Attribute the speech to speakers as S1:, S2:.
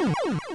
S1: you